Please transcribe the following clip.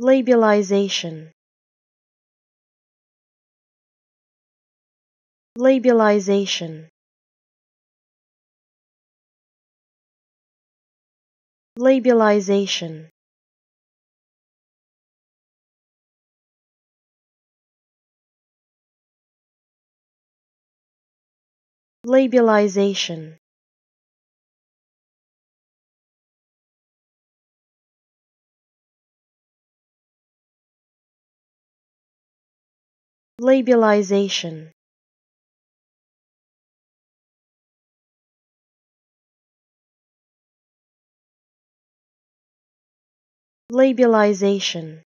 Labialization. Labialization. Labialization. Labialization Labialization. Labialization